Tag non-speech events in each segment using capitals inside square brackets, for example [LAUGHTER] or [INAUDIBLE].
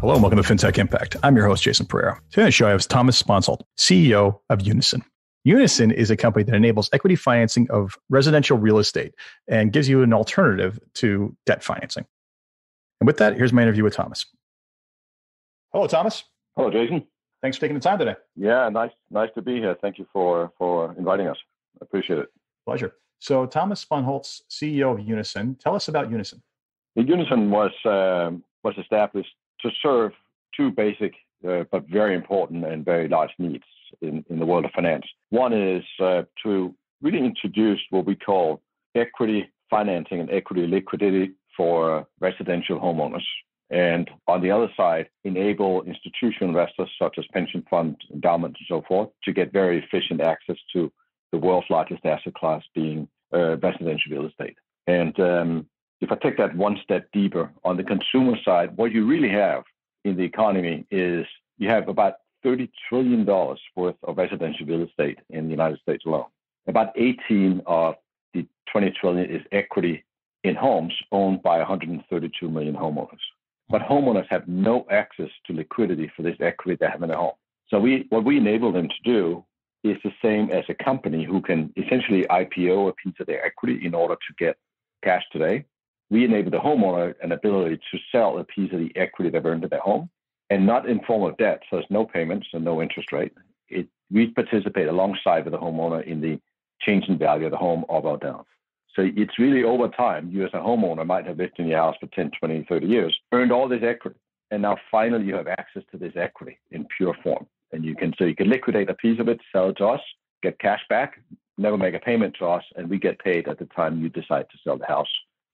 Hello and welcome to FinTech Impact. I'm your host, Jason Pereira. Today on the show, I have Thomas Sponholtz, CEO of Unison. Unison is a company that enables equity financing of residential real estate and gives you an alternative to debt financing. And with that, here's my interview with Thomas. Hello, Thomas. Hello, Jason. Thanks for taking the time today. Yeah, nice, nice to be here. Thank you for for inviting us. I appreciate it. Pleasure. So, Thomas Sponholtz, CEO of Unison, tell us about Unison. Unison was um, was established to serve two basic uh, but very important and very large needs in, in the world of finance. One is uh, to really introduce what we call equity financing and equity liquidity for residential homeowners. And on the other side, enable institutional investors such as pension funds, endowments, and so forth to get very efficient access to the world's largest asset class, being uh, residential real estate. And um, if I take that one step deeper on the consumer side, what you really have in the economy is you have about $30 trillion worth of residential real estate in the United States alone. About 18 of the 20 trillion is equity in homes owned by 132 million homeowners. But homeowners have no access to liquidity for this equity they have in their home. So we, what we enable them to do is the same as a company who can essentially IPO a piece of their equity in order to get cash today. We enable the homeowner an ability to sell a piece of the equity they've earned in their home and not in form of debt. So there's no payments and no interest rate. It, we participate alongside with the homeowner in the change in value of the home up or down. So it's really over time, you as a homeowner might have lived in your house for 10, 20, 30 years, earned all this equity. And now finally you have access to this equity in pure form. And you can so you can liquidate a piece of it, sell it to us, get cash back, never make a payment to us, and we get paid at the time you decide to sell the house.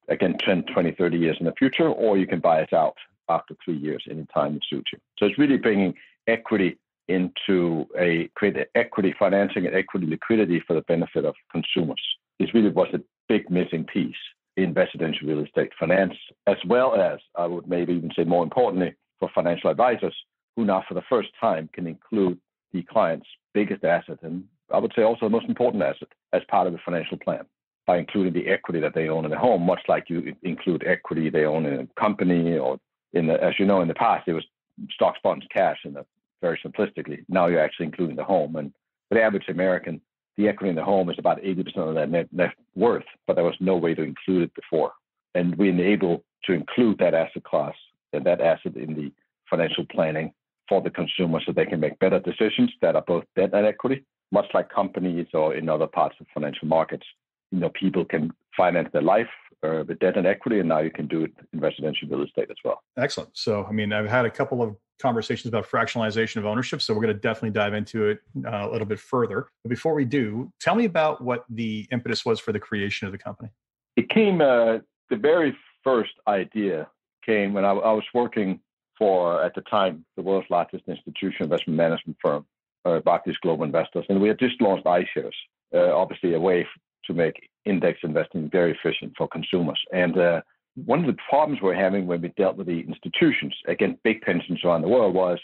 Again, 10, 20, 30 years in the future, or you can buy it out after three years anytime it suits you. So it's really bringing equity into a create equity financing and equity liquidity for the benefit of consumers. This really was a big missing piece in residential real estate finance, as well as I would maybe even say more importantly for financial advisors who now for the first time can include the client's biggest asset and I would say also the most important asset as part of the financial plan by including the equity that they own in the home, much like you include equity they own in a company or in the, as you know, in the past, it was stocks, bonds, cash, and very simplistically. Now you're actually including the home. And for the average American, the equity in the home is about 80% of their net, net worth, but there was no way to include it before. And we enable to include that asset class and that asset in the financial planning for the consumer so they can make better decisions that are both debt and equity, much like companies or in other parts of financial markets. You know, people can finance their life uh, with debt and equity, and now you can do it in residential real estate as well. Excellent. So, I mean, I've had a couple of conversations about fractionalization of ownership, so we're going to definitely dive into it uh, a little bit further. But before we do, tell me about what the impetus was for the creation of the company. It came, uh, the very first idea came when I, I, was working for, at the time, the world's largest institutional investment management firm, uh, Barclays Global Investors, and we had just launched iShares, uh, obviously a way to make index investing very efficient for consumers. And uh, one of the problems we're having when we dealt with the institutions, again, big pensions around the world, was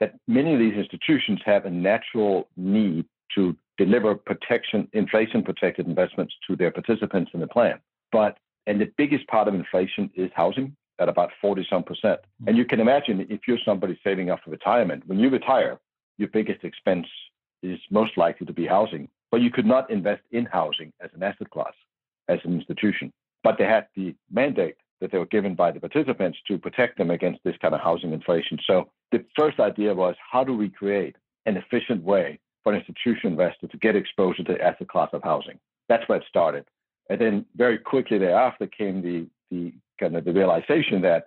that many of these institutions have a natural need to deliver protection, inflation protected investments to their participants in the plan. But, and the biggest part of inflation is housing at about 40 some percent. Mm-hmm. And you can imagine if you're somebody saving up for retirement, when you retire, your biggest expense is most likely to be housing but you could not invest in housing as an asset class, as an institution. But they had the mandate that they were given by the participants to protect them against this kind of housing inflation. So the first idea was how do we create an efficient way for an institutional investor to get exposure to the asset class of housing? That's where it started. And then very quickly thereafter came the, the kind of the realization that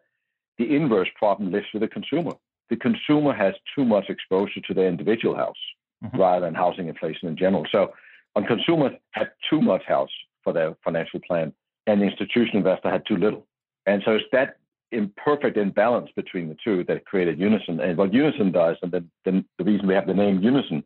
the inverse problem lives with the consumer. The consumer has too much exposure to their individual house mm-hmm. rather than housing inflation in general. So, on consumers had too much house for their financial plan, and the institutional investor had too little. And so it's that imperfect imbalance between the two that created Unison. And what Unison does, and the, the, reason we have the name Unison,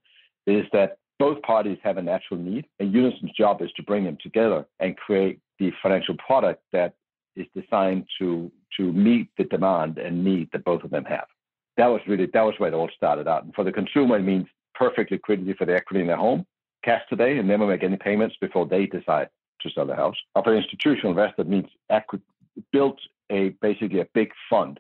is that both parties have a natural need, and Unison's job is to bring them together and create the financial product that is designed to to meet the demand and need that both of them have. That was really that was where it all started out. And for the consumer, it means perfect liquidity for the equity in their home, cash today, and never make any payments before they decide to sell the house. Or for institutional investor, means equity, built a basically a big fund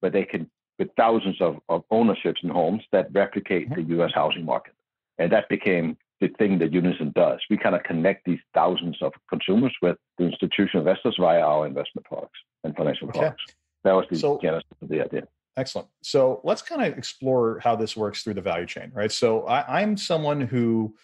where they can with thousands of, of ownerships in homes that replicate mm-hmm. the U.S. housing market. And that became the thing that Unison does. We kind of connect these thousands of consumers with the institutional investors via our investment products and financial okay. products. That was the so, genesis of the idea. Excellent. So let's kind of explore how this works through the value chain, right? So I, I'm someone who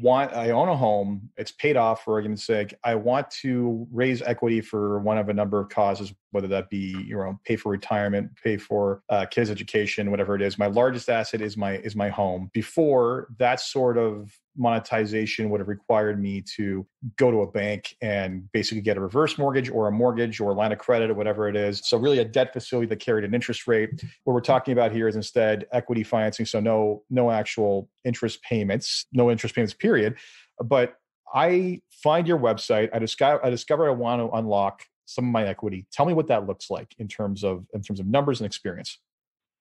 want I own a home, it's paid off for argument's sake. I want to raise equity for one of a number of causes, whether that be you know pay for retirement, pay for uh, kids' education, whatever it is. My largest asset is my is my home. Before that sort of monetization would have required me to go to a bank and basically get a reverse mortgage or a mortgage or a line of credit or whatever it is. So really a debt facility that carried an interest rate. What we're talking about here is instead equity financing. So no no actual interest payments, no interest payments period. But I find your website. I discover I discover I want to unlock some of my equity. Tell me what that looks like in terms of in terms of numbers and experience.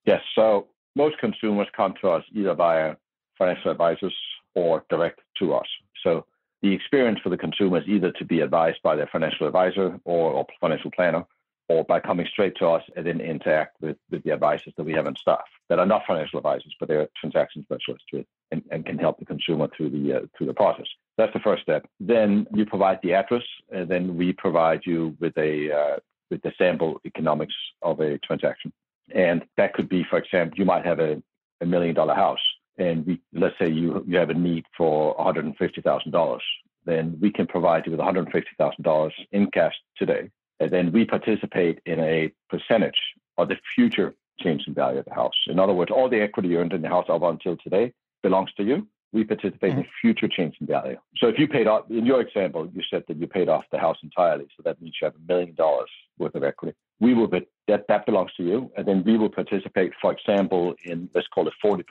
Yes. So most consumers come to us either via financial advisors or direct to us. So the experience for the consumer is either to be advised by their financial advisor or, or financial planner, or by coming straight to us and then interact with, with the advisors that we have on staff that are not financial advisors, but they're transaction specialists and, and can help the consumer through the uh, through the process. That's the first step. Then you provide the address, and then we provide you with a uh, with the sample economics of a transaction. And that could be, for example, you might have a, a million dollar house and we, let's say you, you have a need for $150,000, then we can provide you with $150,000 in cash today. And then we participate in a percentage of the future change in value of the house. In other words, all the equity earned in the house up until today belongs to you. We participate mm-hmm. in future change in value. So if you paid off, in your example, you said that you paid off the house entirely. So that means you have a million dollars worth of equity. We will, that, that belongs to you. And then we will participate, for example, in let's call it 40%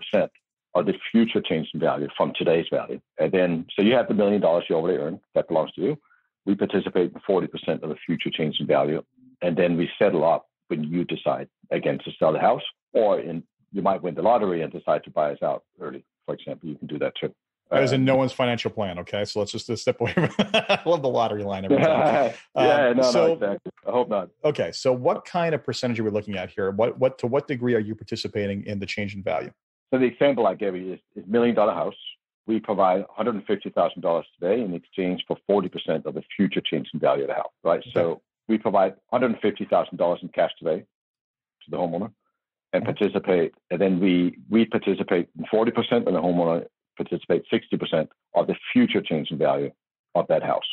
of the future change in value from today's value. And then, so you have the million dollars you already earned that belongs to you. We participate in 40% of the future change in value. And then we settle up when you decide again to sell the house, or in, you might win the lottery and decide to buy us out early. For example, you can do that too. That is in no one's financial plan. Okay, so let's just step away. [LAUGHS] From I love the lottery line every time. [LAUGHS] yeah, um, no, so, no, exactly. I hope not. Okay, so what kind of percentage are we looking at here? What, what, to what degree are you participating in the change in value? So the example I gave you is, is million dollar house. We provide $150,000 today in exchange for 40% of the future change in value of the house, right? Okay. So we provide $150,000 in cash today to the homeowner and participate, and then we we participate in 40% and the homeowner participates 60% of the future change in value of that house.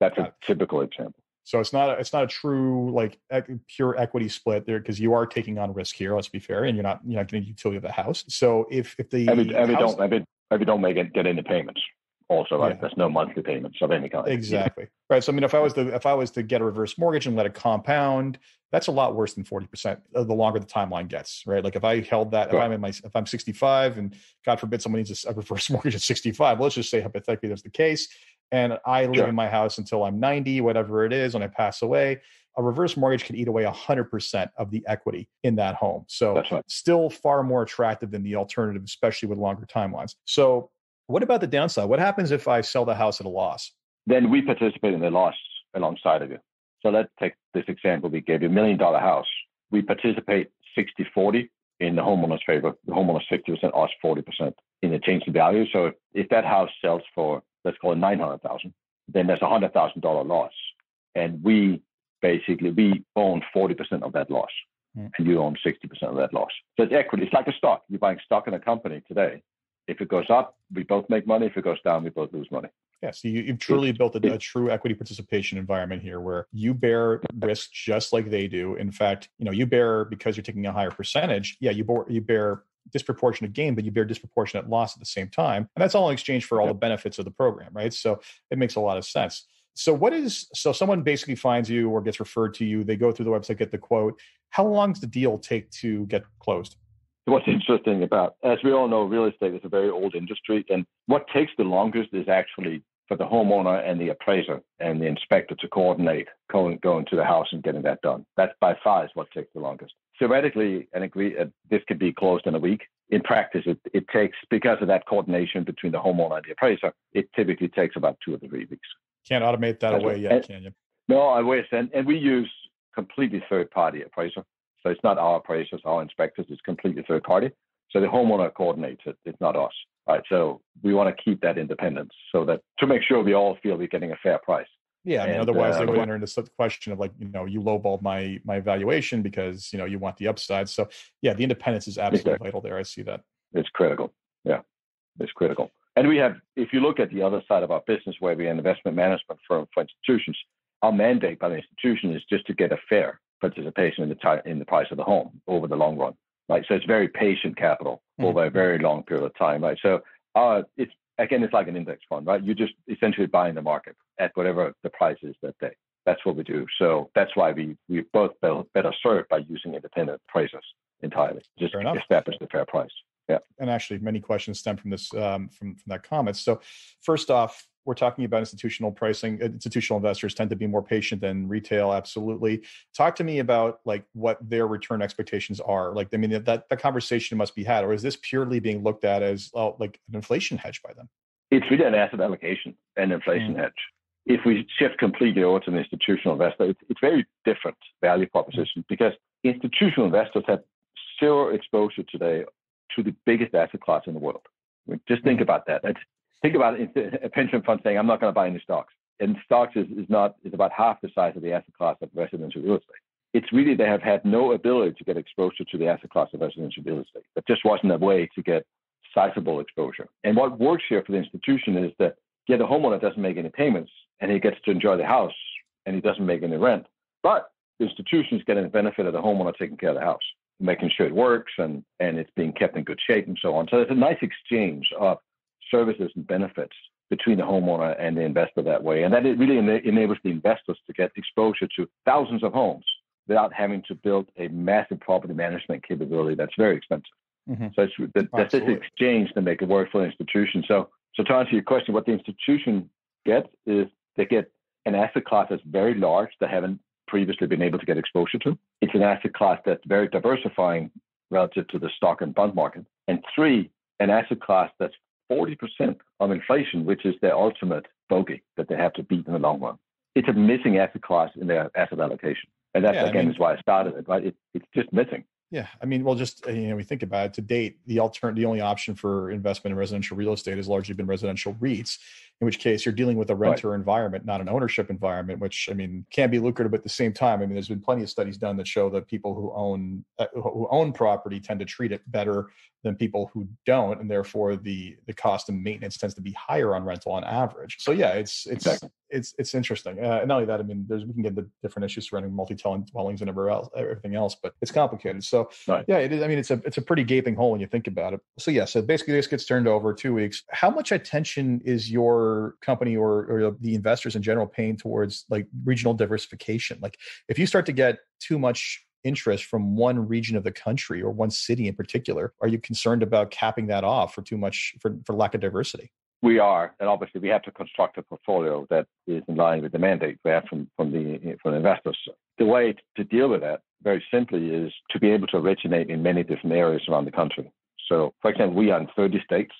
That's a typical example. So it's not a, it's not a true like pure equity split there because you are taking on risk here. Let's be fair, and you're not you're not getting utility of the house. So if if the and we, and we house, don't and we, don't make it get into payments also right yeah. there's no monthly payments of any kind exactly right so i mean if i was to if i was to get a reverse mortgage and let it compound that's a lot worse than 40% the longer the timeline gets right like if i held that if i'm in my if i'm 65 and god forbid someone needs a reverse [LAUGHS] mortgage at 65 let's just say hypothetically that's the case and I live sure. in my house until I'm 90, whatever it is, when I pass away, a reverse mortgage could eat away 100% of the equity in that home. So, right. still far more attractive than the alternative, especially with longer timelines. So, what about the downside? What happens if I sell the house at a loss? Then we participate in the loss alongside of you. So, let's take this example we gave you a million dollar house. We participate 60 40 in the homeowner's favor. The homeowner's 60%, us 40% in the change in value. So, if, if that house sells for let's call it 900,000, then there's a $100,000 loss. And we basically, we own 40% of that loss mm. and you own 60% of that loss. So it's equity. It's like a stock. You're buying stock in a company today. If it goes up, we both make money. If it goes down, we both lose money. Yeah, so you, have truly built a, a, true equity participation environment here, where you bear risk just like they do. In fact, you know you bear because you're taking a higher percentage. Yeah, you bear, you bear disproportionate gain, but you bear disproportionate loss at the same time. And that's all in exchange for all the benefits of the program, right? So it makes a lot of sense. So what is so someone basically finds you or gets referred to you, they go through the website, get the quote. How long does the deal take to get closed? What's interesting about, as we all know, real estate is a very old industry, and what takes the longest is actually for the homeowner and the appraiser and the inspector to coordinate going, going to the house and getting that done. That by far is what takes the longest theoretically, and agree, uh, this could be closed in a week. In practice, it, it takes, because of that coordination between the homeowner and the appraiser, it typically takes about two or three weeks. Can't automate that That's away yet, and, can you? No, I wish. And, and we use completely third party appraiser. So it's not our appraisers, our inspectors, it's completely third party. So the homeowner coordinates it, it's not us. Right. So we want to keep that independence so that to make sure we all feel we're getting a fair price. Yeah, I mean, and, otherwise uh, they would enter into the question of like, you know, you lowballed my my valuation because you know you want the upside. So yeah, the independence is absolutely exactly. vital there. I see that. It's critical. Yeah, it's critical. And we have, if you look at the other side of our business, where we're an investment management firm for institutions, our mandate by the institution is just to get a fair participation in the in the price of the home over the long run. Right. So it's very patient capital mm-hmm. over a very long period of time. Right. So uh, it's again, it's like an index fund, right? You're just essentially buying the market at whatever the price is that day. That's what we do. So that's why we we both better served by using independent appraisers entirely. Just establish the fair price. Yeah. And actually, many questions stem from this um, from from that comment. So, first off, we're talking about institutional pricing. Institutional investors tend to be more patient than retail. Absolutely. Talk to me about like what their return expectations are. Like, I mean, that that conversation must be had, or is this purely being looked at as oh, like an inflation hedge by them? It's really an asset allocation and inflation mm. hedge. If we shift completely over to an institutional investor, it's, it's very different value proposition because institutional investors have zero exposure today to the biggest asset class in the world. Just think mm. about that. It's, think about it, a pension fund saying, I'm not going to buy any stocks. And stocks is, is not is about half the size of the asset class of residential real estate. It's really they have had no ability to get exposure to the asset class of residential real estate. That just wasn't a way to get sizable exposure. And what works here for the institution is that yeah, the homeowner doesn't make any payments and he gets to enjoy the house and he doesn't make any rent. But the institution is getting the benefit of the homeowner taking care of the house, making sure it works and, and it's being kept in good shape and so on. So there's a nice exchange of services and benefits between the homeowner and the investor that way. And that it really enables the investors to get exposure to thousands of homes without having to build a massive property management capability that's very expensive. Mm-hmm. So it's the, that's this exchange to make it work for the institution. So, so to answer your question, what the institution gets is they get an asset class that's very large that haven't previously been able to get exposure to. It's an asset class that's very diversifying relative to the stock and bond market. And three, an asset class that's 40% of inflation, which is their ultimate bogey that they have to beat in the long run. It's a missing asset class in their asset allocation. And that's, yeah, again, I mean, is why I started it, right? It, it's just missing. Yeah, I mean, well, just uh, you know, we think about it. To date, the alternate, the only option for investment in residential real estate has largely been residential REITs, in which case you're dealing with a renter right. environment, not an ownership environment, which I mean can be lucrative But at the same time. I mean, there's been plenty of studies done that show that people who own uh, who own property tend to treat it better than people who don't, and therefore the the cost of maintenance tends to be higher on rental on average. So yeah, it's it's exactly. it's it's interesting. Uh, and not only that, I mean, there's we can get the different issues surrounding multi-tenant dwellings and everywhere else, everything else, but it's complicated. So right. yeah, it is. I mean, it's a it's a pretty gaping hole when you think about it. So yeah, so basically this gets turned over two weeks. How much attention is your company or or the investors in general paying towards like regional diversification? Like if you start to get too much interest from one region of the country or one city in particular? Are you concerned about capping that off for too much for, for lack of diversity? We are, and obviously we have to construct a portfolio that is in line with the mandate we have from, from the from the investors. The way to deal with that, very simply, is to be able to originate in many different areas around the country. So, for example, we are in 30 states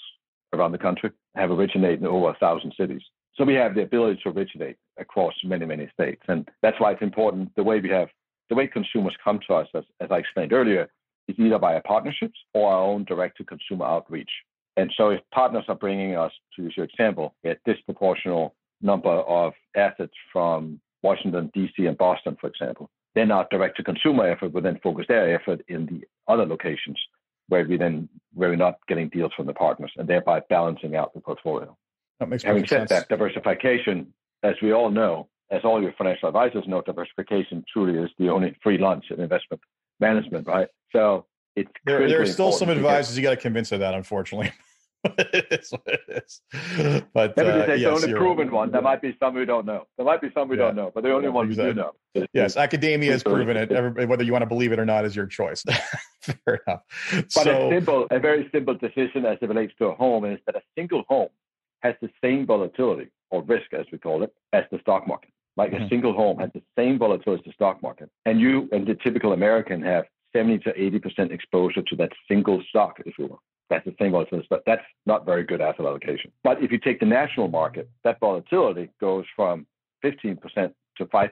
around the country, have originated in over a thousand cities. So we have the ability to originate across many, many states. And that's why it's important the way we have the way consumers come to us, as, as I explained earlier, is either via partnerships or our own direct to consumer outreach. And so if partners are bringing us, to use your example, a disproportional number of assets from Washington, D.C. and Boston, for example, then our direct to consumer effort will then focus their effort in the other locations where we then where we're not getting deals from the partners and thereby balancing out the portfolio. That makes Having said sense. that, diversification, as we all know, as all your financial advisors know, diversification truly is the only free lunch in investment management, right? So it's there, there are still some advisors you got to convince of that, unfortunately. It is what it is. But uh, yes, the only proven right. one. There might be some we don't know. There might be some we yeah. don't know, but the only yeah, one exactly. we do know. Yes, academia has proven it. Everybody, whether you want to believe it or not is your choice. [LAUGHS] Fair enough. But so, a simple, a very simple decision as it relates to a home is that a single home has the same volatility or risk, as we call it, as the stock market like mm-hmm. a single home has the same volatility as the stock market. And you and the typical American have 70 to 80% exposure to that single stock, if you will. That's the same volatility, but that's not very good asset allocation. But if you take the national market, that volatility goes from 15% to 5%.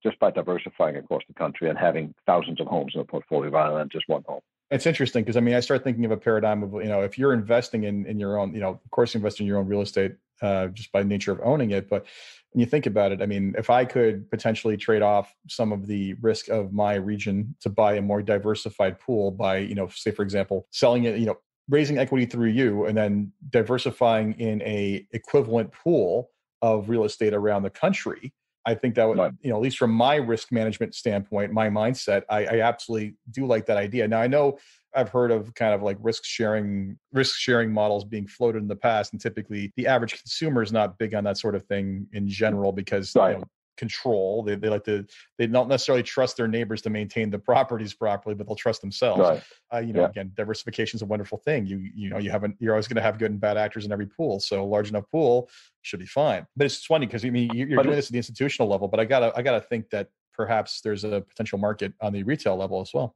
just by diversifying across the country and having thousands of homes in a portfolio rather than just one home. It's interesting because I mean, I start thinking of a paradigm of you know, if you're investing in in your own, you know, of course, invest in your own real estate uh, just by nature of owning it. But when you think about it, I mean, if I could potentially trade off some of the risk of my region to buy a more diversified pool by, you know, say for example, selling it, you know, raising equity through you and then diversifying in a equivalent pool of real estate around the country I think that would, right. you know, at least from my risk management standpoint, my mindset, I, I, absolutely do like that idea. Now I know I've heard of kind of like risk sharing, risk sharing models being floated in the past, and typically the average consumer is not big on that sort of thing in general because right. you know, control. They, they like to they don't necessarily trust their neighbors to maintain the properties properly, but they'll trust themselves. Right. Uh, you know, yeah. again, diversification is a wonderful thing. You you know you haven't you're always going to have good and bad actors in every pool. So a large enough pool should be fine. But it's funny because I mean you're, doing this at the institutional level, but I gotta I gotta think that perhaps there's a potential market on the retail level as well.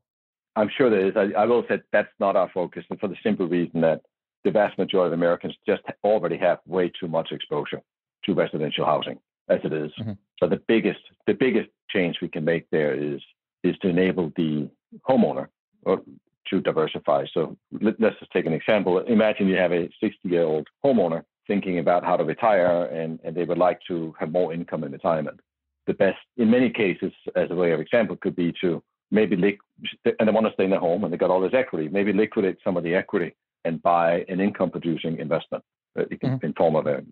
I'm sure there is. I, I will say that's not our focus, and for the simple reason that the vast majority of Americans just already have way too much exposure to residential housing as it is. Mm-hmm. So the biggest the biggest change we can make there is is to enable the homeowner to diversify. So let, us just take an example. Imagine you have a 60 year old homeowner thinking about how to retire and, and they would like to have more income in retirement. The best, in many cases, as a way of example, could be to maybe, and they want to stay in their home and they got all this equity, maybe liquidate some of the equity and buy an income producing investment. Can mm-hmm. in form of a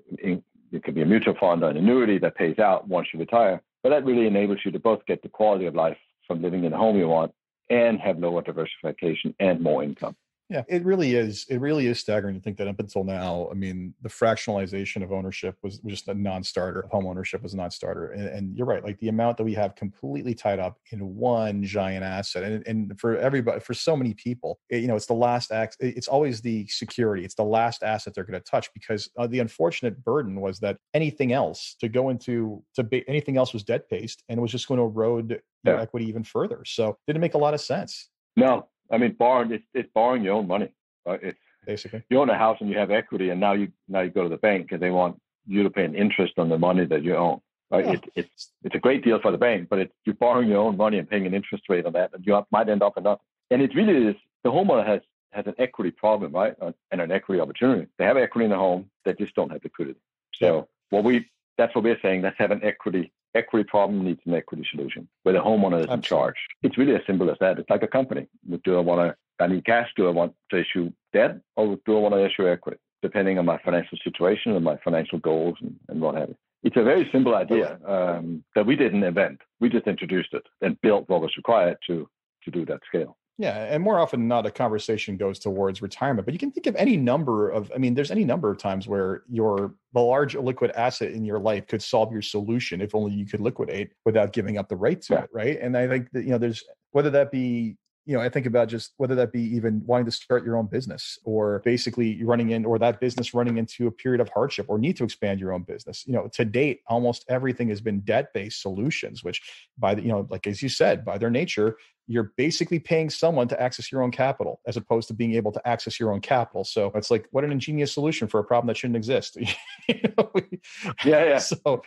it could be a mutual fund or an annuity that pays out once you retire. But that really enables you to both get the quality of life from living in the home you want and have lower diversification and more income. Yeah, it really is. It really is staggering to think that up until now, I mean, the fractionalization of ownership was, was just a non-starter. Home ownership was a non-starter, and, and, you're right. Like the amount that we have completely tied up in one giant asset, and, and for everybody, for so many people, it, you know, it's the last act. It's always the security. It's the last asset they're going to touch because uh, the unfortunate burden was that anything else to go into to be, anything else was debt based, and it was just going to erode yeah. equity even further. So, didn't make a lot of sense. No, I mean, borrowing it's, it's borrowing your own money. Right? It's basically you own a house and you have equity, and now you now you go to the bank and they want you to pay an interest on the money that you own. Right? Yeah. It, it's it's a great deal for the bank, but it's you're borrowing your own money and paying an interest rate on that, and you might end up in nothing. And it really is the homeowner has has an equity problem, right, uh, and an equity opportunity. They have equity in the home, they just don't have liquidity. So yeah. what we that's what we're saying. Let's have an equity equity problem needs an equity solution where the homeowner is Absolutely. in charge. It's really as simple as that. It's like a company. Do I want to, I need cash? Do I want to issue debt or do I want to issue equity? Depending on my financial situation and my financial goals and, and what have you. It's a very simple idea um, that we didn't invent. We just introduced it and built what was required to to do that scale. Yeah, and more often than not, a conversation goes towards retirement. But you can think of any number of, I mean, there's any number of times where your the large liquid asset in your life could solve your solution if only you could liquidate without giving up the right to it, right? And I think that you know, there's whether that be you know, I think about just whether that be even wanting to start your own business or basically running in or that business running into a period of hardship or need to expand your own business. You know, to date, almost everything has been debt based solutions, which by the, you know, like as you said, by their nature, you're basically paying someone to access your own capital as opposed to being able to access your own capital. So it's like, what an ingenious solution for a problem that shouldn't exist. [LAUGHS] you know? Yeah. Yeah. [LAUGHS] So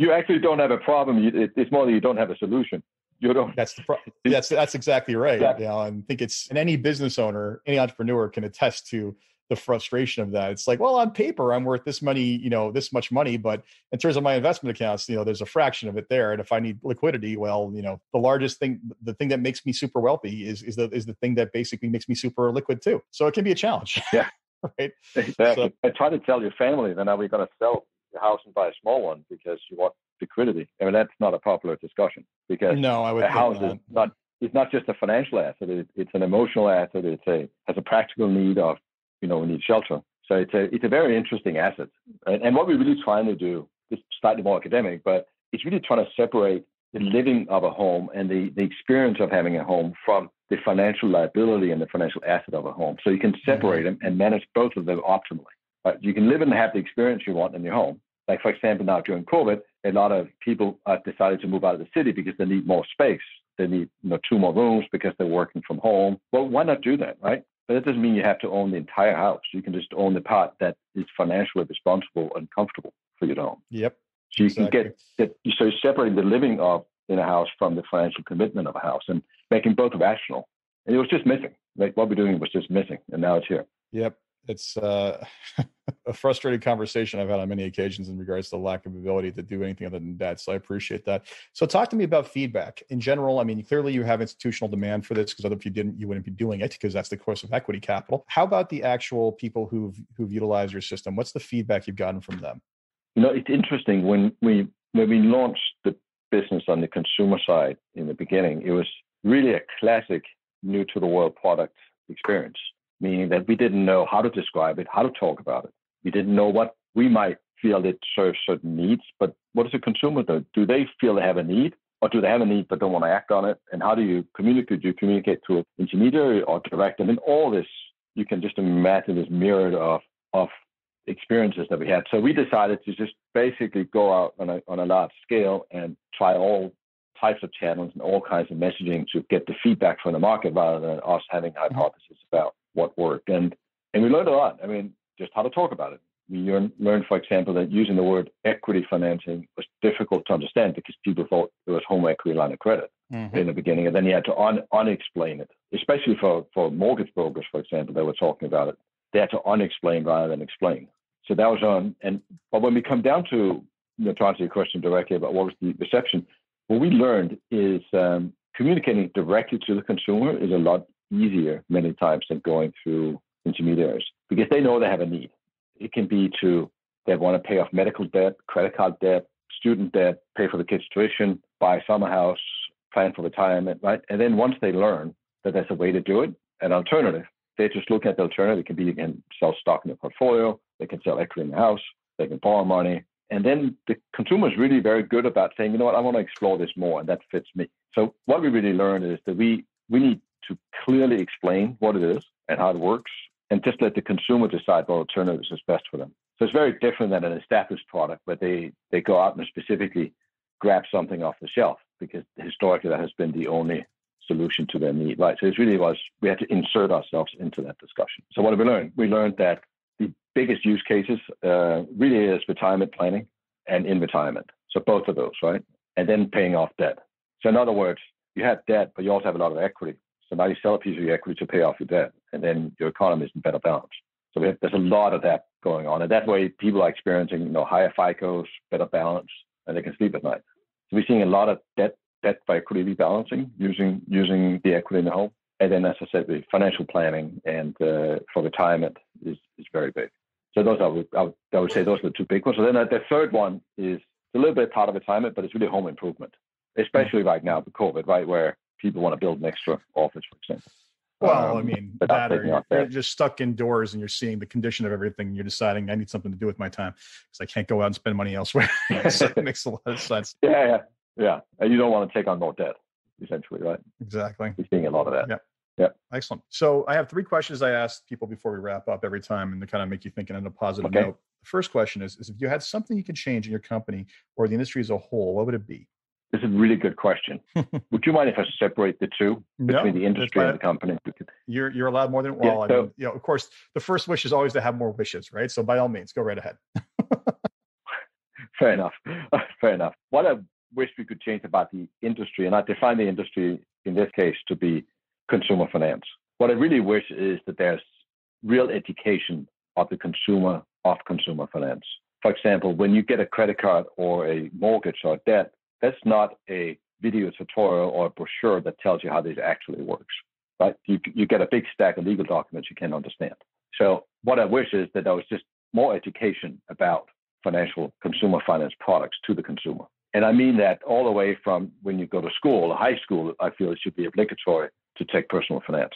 you actually don't have a problem. It's more that you don't have a solution you don't. That's the pro- that's that's exactly right. Yeah. You know, I think it's and any business owner, any entrepreneur can attest to the frustration of that. It's like, well, on paper, I'm worth this money, you know, this much money, but in terms of my investment accounts, you know, there's a fraction of it there. And if I need liquidity, well, you know, the largest thing, the thing that makes me super wealthy is is the is the thing that basically makes me super liquid too. So it can be a challenge. Yeah. [LAUGHS] right. Exactly. So, I try to tell your family that now we're going to sell the house and buy a small one because you want liquidity. I mean, that's not a popular discussion because no, I would a house not. is not it's not just a financial asset. It, it's an emotional asset. It's a has a practical need of you know we need shelter. So it's a it's a very interesting asset. And, and what we're really trying to do is slightly more academic, but it's really trying to separate the living of a home and the, the experience of having a home from the financial liability and the financial asset of a home. So you can separate mm-hmm. them and manage both of them optimally. Right? You can live and have the experience you want in your home, like, for example, now during COVID, a lot of people have decided to move out of the city because they need more space. They need you know, two more rooms because they're working from home. Well, why not do that, right? But that doesn't mean you have to own the entire house. You can just own the part that is financially responsible and comfortable for you to own. Yep. So you exactly. can get that. So you're separating the living of in a house from the financial commitment of a house and making both rational. And it was just missing. Like what we're doing was just missing, and now it's here. Yep, it's uh, [LAUGHS] a frustrating conversation I've had on many occasions in regards to the lack of ability to do anything other than debt. So I appreciate that. So talk to me about feedback in general. I mean, clearly you have institutional demand for this because if you didn't, you wouldn't be doing it because that's the course of equity capital. How about the actual people who've who've utilized your system? What's the feedback you've gotten from them? You know, it's interesting when we when we launched the business on the consumer side in the beginning, it was really a classic new to the world product experience meaning that we didn't know how to describe it, how to talk about it. We didn't know what we might feel it serves certain needs, but what does a consumer do? Do they feel they have a need? Or do they have a need but don't want to act on it? And how do you communicate? Do you communicate through an intermediary or direct? them? And all this, you can just imagine this myriad of, of experiences that we had. So we decided to just basically go out on a, on a large scale and try all types of channels and all kinds of messaging to get the feedback from the market rather than us having mm-hmm. hypotheses about what worked. And and we learned a lot. I mean, just how to talk about it. We learned, for example, that using the word equity financing was difficult to understand because people thought it was home equity line of credit mm-hmm. in the beginning, and then you had to un- unexplain it, especially for, for mortgage brokers, for example, they were talking about it. They had to unexplain rather than explain. So that was on. And but when we come down to you know, to answer your question directly about what was the reception, what we learned is um, communicating directly to the consumer is a lot easier many times than going through intermediaries because they know they have a need. It can be to they want to pay off medical debt, credit card debt, student debt, pay for the kids' tuition, buy a summer house, plan for retirement, right? And then once they learn that there's a way to do it, an alternative, they just look at the alternative. It can be you can sell stock in their portfolio, they can sell equity in the house, they can borrow money. And then the consumer is really very good about saying, you know what, I want to explore this more, and that fits me. So what we really learned is that we we need to clearly explain what it is and how it works, and just let the consumer decide what alternatives is best for them. So it's very different than an established product where they, they go out and specifically grab something off the shelf because historically that has been the only solution to their need, right? So it really was, we had to insert ourselves into that discussion. So what did we learn? We learned that the biggest use cases uh, really is retirement planning and in retirement. So both of those, right? And then paying off debt. So in other words, you have debt, but you also have a lot of equity. So now you sell a piece of your equity to pay off your debt, and then your economy is in better balance. So have, there's a lot of that going on, and that way people are experiencing you know higher FICOs, better balance, and they can sleep at night. So we're seeing a lot of debt debt by equity rebalancing using using the equity in the home, and then as I said, the financial planning and uh, for retirement is is very big. So those are I would, I would say those are the two big ones. So then uh, the third one is a little bit part of retirement, but it's really home improvement, especially right now with COVID, right where people want to build an extra office, for example. Well, um, I mean, that or you're, you're, just stuck indoors and you're seeing the condition of everything. You're deciding I need something to do with my time because I can't go out and spend money elsewhere. [LAUGHS] [LAUGHS] so it makes a lot of sense. Yeah, yeah, yeah. And you don't want to take on more debt, essentially, right? Exactly. You're seeing a lot of that. Yeah. Yeah. Excellent. So I have three questions I ask people before we wrap up every time and to kind of make you thinking on a positive okay. note. The first question is, is if you had something you could change in your company or the industry as a whole, what would it be? This is a really good question. [LAUGHS] Would you mind if I separate the two between no, the industry and the company? You're you're allowed more than well. Yeah, so, I mean, you know, of course, the first wish is always to have more wishes, right? So by all means, go right ahead. fair enough. [LAUGHS] Fair enough. What I wish we could change about the industry, and I define the industry in this case to be consumer finance. What I really wish is that there's real education of the consumer of consumer finance. For example, when you get a credit card or a mortgage or debt, that's not a video tutorial or a brochure that tells you how this actually works. Right? You, you get a big stack of legal documents you can't understand. So what I wish is that there was just more education about financial consumer finance products to the consumer. And I mean that all the way from when you go to school, high school, I feel it should be obligatory to take personal finance,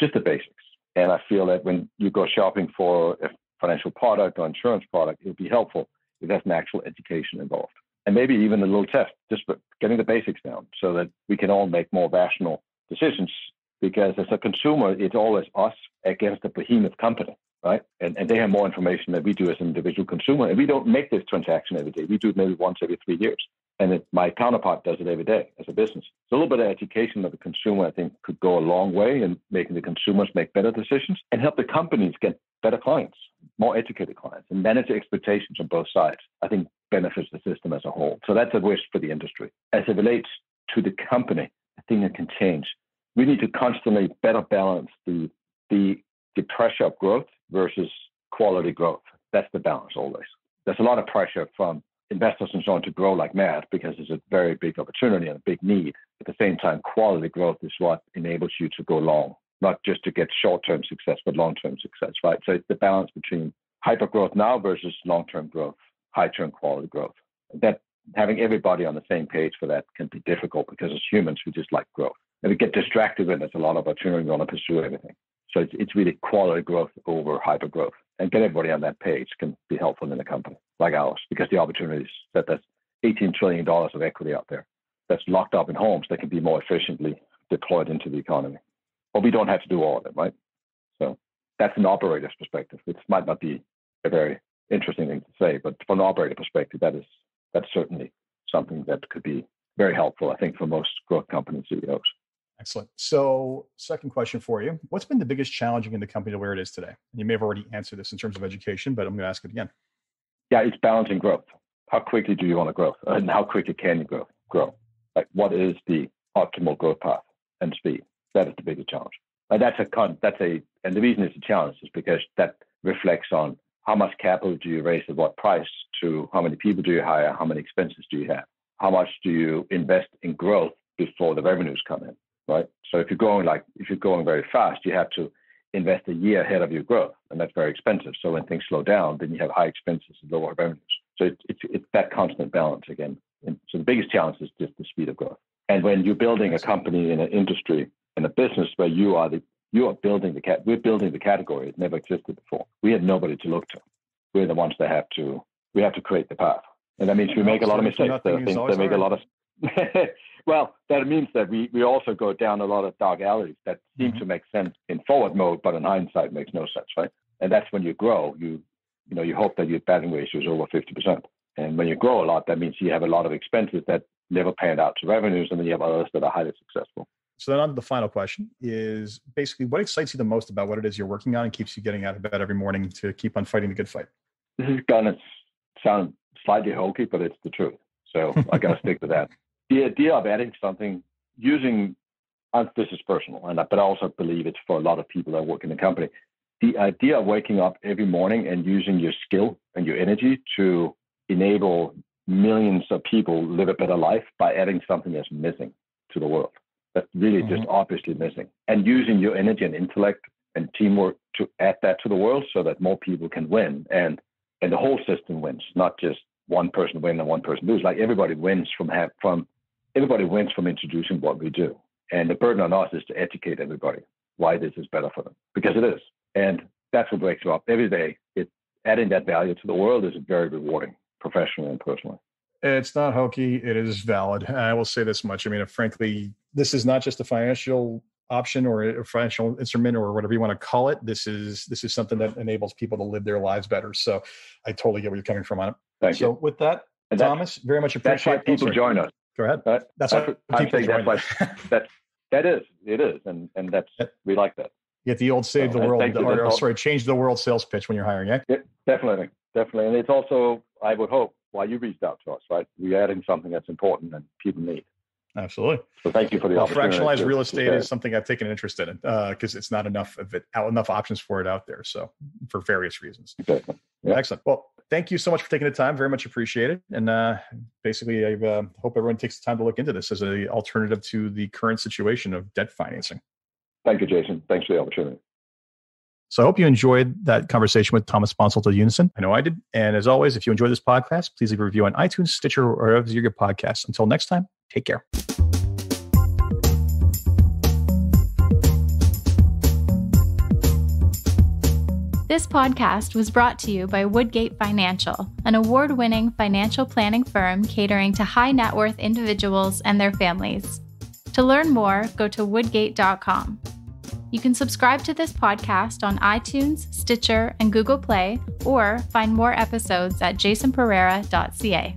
just the basics. And I feel that when you go shopping for a financial product or insurance product, it would be helpful if there's an actual education involved and maybe even a little test, just getting the basics down so that we can all make more rational decisions. Because as a consumer, it's always us against a behemoth company, right? And, and they have more information than we do as an individual consumer. And we don't make this transaction every day. We do it maybe once every three years. And it, my counterpart does it every day as a business. So a little bit of education of the consumer, I think, could go a long way in making the consumers make better decisions and help the companies get better clients, more educated clients, and manage expectations on both sides. I think benefits the system as a whole. So that's a wish for the industry. As it relates to the company, I think it can change. We need to constantly better balance the the the pressure of growth versus quality growth. That's the balance always. There's a lot of pressure from investors and so on to grow like mad because it's a very big opportunity and a big need. At the same time, quality growth is what enables you to go long, not just to get short-term success, but long-term success, right? So it's the balance between hyper growth now versus long-term growth, high-term quality growth. That having everybody on the same page for that can be difficult because as humans, we just like growth. And we get distracted when there's a lot of opportunity, we want to pursue everything. So it's, it's really quality growth over hyper growth. And get everybody on that page can be helpful in a company like ours because the opportunities that there's $18 trillion of equity out there that's locked up in homes that can be more efficiently deployed into the economy. But we don't have to do all of it, right? So that's an operator's perspective. It might not be a very interesting thing to say, but from an operator perspective, that is that's certainly something that could be very helpful, I think, for most growth company CEOs. Excellent. So, second question for you What's been the biggest challenge in the company to where it is today? And you may have already answered this in terms of education, but I'm going to ask it again. Yeah, it's balancing growth. How quickly do you want to grow? And how quickly can you grow? Grow. Like, what is the optimal growth path and speed? That is the biggest challenge. And that's a con. That's a, and the reason it's a challenge is because that reflects on how much capital do you raise at what price to how many people do you hire, how many expenses do you have, how much do you invest in growth before the revenues come in right? So if you're going like if you're going very fast, you have to invest a year ahead of your growth, and that's very expensive. So when things slow down, then you have high expenses and lower revenues. So it's it's, it's that constant balance again. And so the biggest challenge is just the speed of growth. And when you're building a company in an industry in a business where you are the you are building the cat we're building the category it never existed before. We had nobody to look to. We're the ones that have to we have to create the path. And that means we make a lot of mistakes. There are things that make a lot of [LAUGHS] well, that means that we, we also go down a lot of dark alleys that seem mm-hmm. to make sense in forward mode, but in hindsight makes no sense, right? And that's when you grow, you you know, you hope that your batting ratio is over 50%. And when you grow a lot, that means you have a lot of expenses that never pan out to revenues, and then you have others that are highly successful. So then on to the final question is basically what excites you the most about what it is you're working on and keeps you getting out of bed every morning to keep on fighting the good fight? This is gonna sound slightly hokey, but it's the truth. So I gotta [LAUGHS] stick to that the idea of adding something using and this is personal, and but I also believe it's for a lot of people that work in the company. The idea of waking up every morning and using your skill and your energy to enable millions of people live a better life by adding something that's missing to the world. That's really mm-hmm. just obviously missing. And using your energy and intellect and teamwork to add that to the world so that more people can win and and the whole system wins, not just one person win and one person lose. Like everybody wins from have from everybody wins from introducing what we do. And the burden on us is to educate everybody why this is better for them because it is. And that's what wakes you up every day. It adding that value to the world is very rewarding, professionally and personally. It's not hokey. It is valid. I will say this much. I mean, frankly, this is not just a financial option or a financial instrument or whatever you want to call it. This is this is something that enables people to live their lives better. So I totally get where you're coming from on it. Thank so you. with that, Thomas, very much appreciate. That's why people join us. Go ahead. That, that's, what I'm saying. That's [LAUGHS] why that that is it is, and and that's we like that. Get the old save so, the world, or, or sorry, change the world sales pitch when you're hiring. Eh? Yeah, definitely, definitely, and it's also I would hope why you reached out to us, right? We're adding something that's important and people need. Absolutely. So thank you for the well, opportunity. Fractionalized real estate is something I've taken an interest in because uh, it's not enough of it, enough options for it out there. So for various reasons. Exactly. Yeah. Excellent. Well, thank you so much for taking the time. Very much appreciated. And uh, basically, I uh, hope everyone takes the time to look into this as an alternative to the current situation of debt financing. Thank you, Jason. Thanks for the opportunity. So I hope you enjoyed that conversation with Thomas Sponholtz of Unison. I know I did. And as always, if you enjoyed this podcast, please leave a review on iTunes, Stitcher, or wherever you get podcasts. Until next time, take care. This podcast was brought to you by Woodgate Financial, an award winning financial planning firm catering to high net worth individuals and their families. To learn more, go to woodgate.com. You can subscribe to this podcast on iTunes, Stitcher, and Google Play, or find more episodes at jasonpereira.ca.